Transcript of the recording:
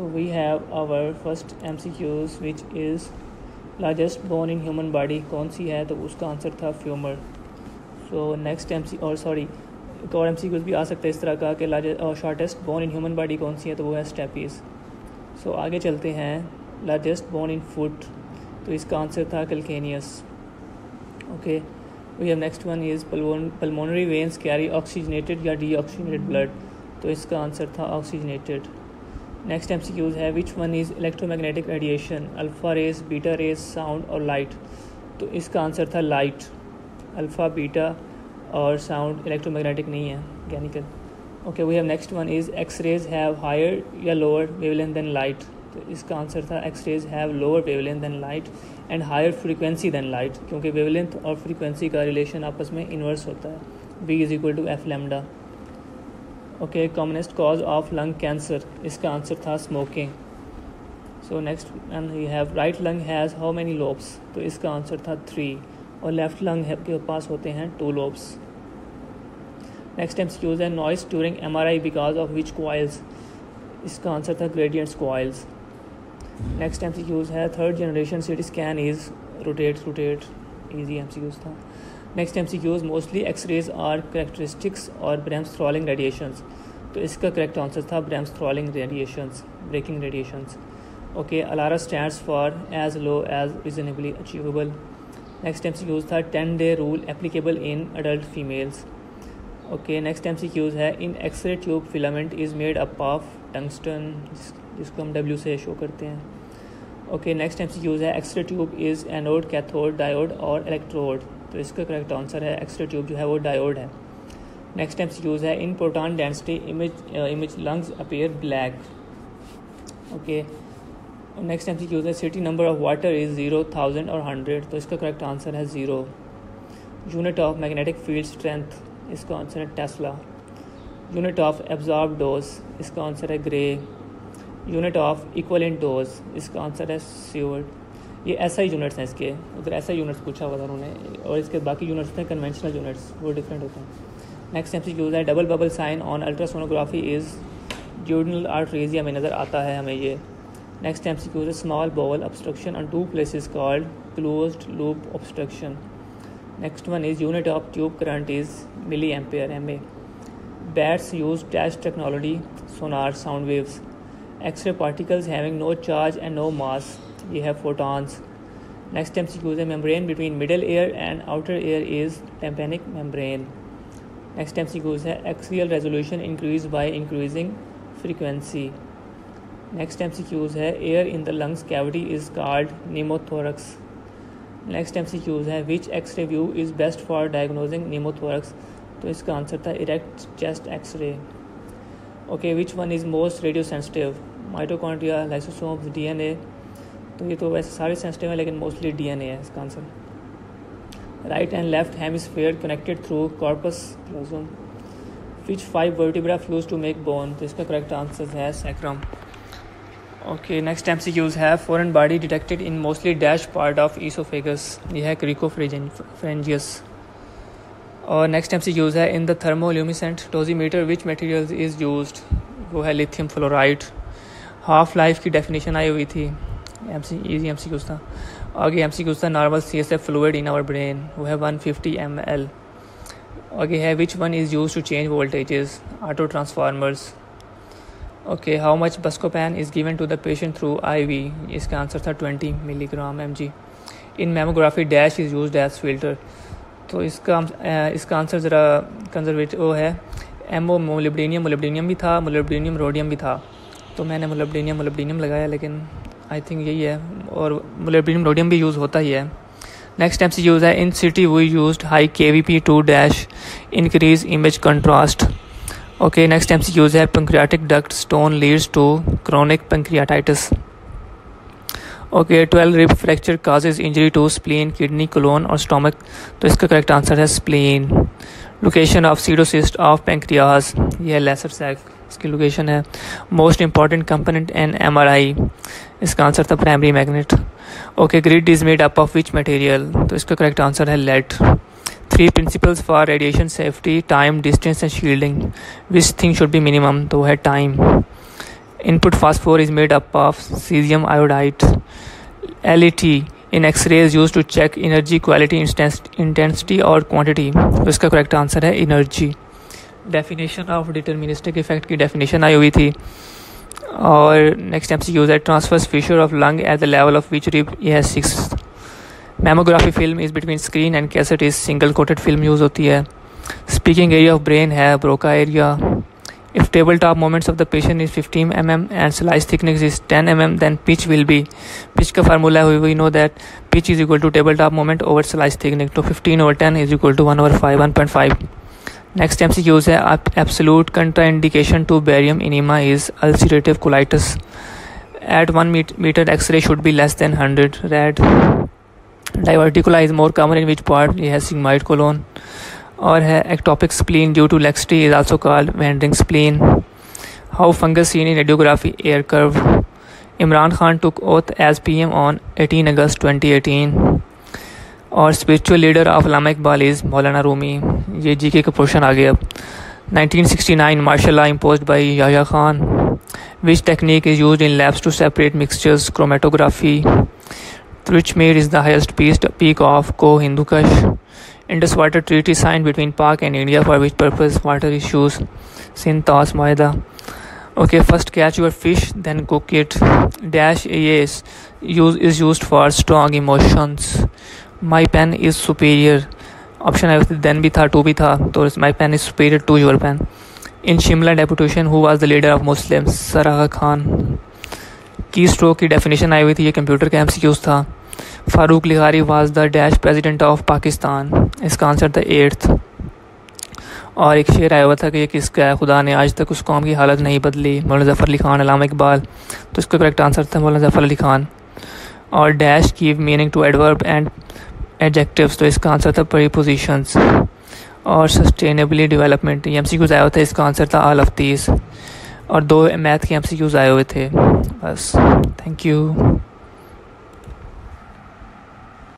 so we have our first MCQs which is largest bone in human body कौन सी है? तो उसका आंसर था femur so next M C और सॉरी एक और एम सी क्यूज भी आ सकता है इस तरह का कि लार्जेस्ट और shortest bone in human body कौन सी है? तो वो है स्टेपीज सो so, आगे चलते हैं. लार्जेस्ट बोन इन फुट तो इसका आंसर था calcaneus okay we next one is pulmonary veins carry oxygenated या डी ऑक्सीजनेटेड ब्लड तो इसका आंसर था oxygenated next M C Qs है which one is electromagnetic radiation alpha rays beta rays sound और light तो इसका answer था light alpha beta और साउंड इलेक्ट्रोमैग्नेटिक नहीं है mechanical okay we have next one is X rays have higher या lower wavelength than light तो इसका आंसर था X rays have lower wavelength than light and higher frequency than light क्योंकि wavelength और frequency का relation आपस में inverse होता है. V is equal to F lambda okay commonest cause of lung cancer इसका आंसर था smoking so next and you have right lung has how many lobes तो इसका आंसर था थ्री और लेफ़्ट लंग के पास होते हैं टू लोब्स नेक्स्ट यूज़ है noise during M R I because of which coils इसका आंसर था gradients coils next M C use है third generation C T scan is rotate rotate easy M C use था. Next M C use mostly X rays are characteristics और bremsstrahlung radiations तो इसका correct answer था bremsstrahlung radiations braking radiations okay ALARA stand for as low as reasonably achievable next M C use था ten day rule applicable in adult females okay next M C Qs है in X ray tube filament is made up of tungsten जिसको हम W से show करते हैं. Okay next M C Qs है X ray tube is anode cathode diode और electrode तो इसका करेक्ट आंसर है एक्सरे ट्यूब जो है वो डायोड है। नेक्स्ट एम सी क्यूज़ है in proton density image image lungs appear black okay next M C Qs है C T number of water is zero thousand और हंड्रेड तो इसका करेक्ट आंसर है zero unit of magnetic field strength इसका answer है tesla unit of absorb dose इसका answer है gray unit of equivalent dose इसका आंसर है सीवर्ड ये ऐसा ही यूनिट्स हैं इसके। उधर ऐसा यूनिट्स पूछा हुआ था उन्होंने। और इसके बाकी यूनिट्स थे कन्वेंशनल यूनिट्स वो डिफरेंट होते हैं। नेक्स्ट एम सी यूज़ है double bubble sign on ultrasonography is duodenal atresia में नज़र आता है हमें ये। नेक्स्ट एम सी यूज़ है small bowel obstruction on two places called close loop obstruction next one is unit of tube current is milliampere ma bats use dash technology, sonar, sound waves x-ray particles having no charge and no mass ये है photons next M C Qs है membrane between middle ear and outer ear is tympanic membrane next M C Qs है axial resolution increase by increasing frequency next M C Qs है air in the lungs cavity is called pneumothorax next M C Qs है which X ray view is best for diagnosing pneumothorax तो इसका answer था erect chest X ray okay which one is most radio sensitive mitochondria lysosome D N A तो ये तो वैसे सारे sensitive हैं, लेकिन मोस्टली डी एन ए है इसका answer right and left hemisphere connected through corpus callosum which five vertebra fuse to make bone तो इसका करेक्ट आंसर है sacrum okay next M C use है. Foreign body detected in mostly dash part of oesophagus ये है cricopharyngeus और next M C use है. In the thermoluminescent dosimeter which material is use वो है lithium fluoride half life की definition आई हुई थी. M C easy M C था आगे एम सी था normal C S F fluid in our brain वो है वन फिफ्टी एम एल आगे है which one is use to change voltages auto transformers okay how much Buscopan is given to the patient through I V इसका answer था twenty milligram M G in mammography dash is use as filter तो इसका इसका answer ज़रा conservative वो है M O मोलिब्डेनियम मोलिब्डेनियम भी था मोलिब्डेनियम रोडियम भी था. तो मैंने मोलिब्डेनियम मोलिब्डेनियम लगाया, लेकिन आई थिंक यही है। और मोलिब्डेनियम रोडियम भी यूज़ होता ही है। नेक्स्ट टाइम से यूज़ है। In C T we use high K V P to dash increase image contrast Okay, next use है। Pancreatic duct stone leads to chronic pancreatitis. Okay twelve rib fracture causes injury to spleen kidney colon और stomach तो इसका correct answer है spleen location of pseudocyst of pancreas यह lesser sac इसकी location है। Most important component in M R I इसका answer था primary magnet okay grid is made up of which material तो इसका करेक्ट आंसर है lead three principles for radiation safety time distance and shielding which thing should be minimum तो है time Input phosphor is made up of cesium iodide. LET in X-ray is use to check energy quality intensity और quantity. तो इसका correct answer है energy definition of deterministic effect की definition आई हुई थी। और next M C use at transfers feature of lung at the level of which rib ये six mammography film is between screen and cassette is single coated film use होती है। Speaking area of brain है Broca area if table top moments of the patient is fifteen M M and slice thickness is ten M M then pitch will be pitch का formula हुई we know that pitch is equal to table top moment over slice thickness to fifteen over ten is equal to one over five one point five next M C Qs है absolute contraindication to barium enema is ulcerative colitis at one metre X ray should be less than hundred rad diverticula is more common in which part ये है sigmoid colon और है ectopic spleen due to laxity is also called wandering spleen how fungus seen in radiography air curve Imran Khan took oath as P M on eighteen August twenty eighteen और spiritual leader of Lama Iqbal is Maulana Rumi ये G K question आ गया अब। Nineteen sixty nine martial law impose by Yahya Khan which technique is use in labs to separate mixtures chromatography which made is the highest peace peak of को Hindu Kush Indus water treaty sign between Pak and India for which purpose water issues Sindh Tas माहिदा okay first catch your fish then cook it dash ये use is use for strong emotions My pen is superior. Option I then भी था to भी था तो my pen is superior to your pen. In Shimla deputation, who was the leader of Muslims? Sarah Khan. की stroke की definition आई हुई थी, ये कंप्यूटर का एम था Farooq लिगारी was the dash president of Pakistan इसका आंसर था एट्थ और एक शेर आया हुआ था कि ये किसका है खुदा ने आज तक उस कौम की हालत नहीं बदली मौलाना जफ़र अली खान, अलामा इकबाल तो इसका करेक्ट आंसर था मौलाना जफ़र अली खान और डैश की meaning to adverb and adjectives तो इसका आंसर था प्रीपोजिशंस और sustainably development M C Qs आया हुआ था, इसका आंसर था आल ऑफ़ तीस और दो मैथ के एम सी क्यूज़ आए हुए थे। बस थैंक यू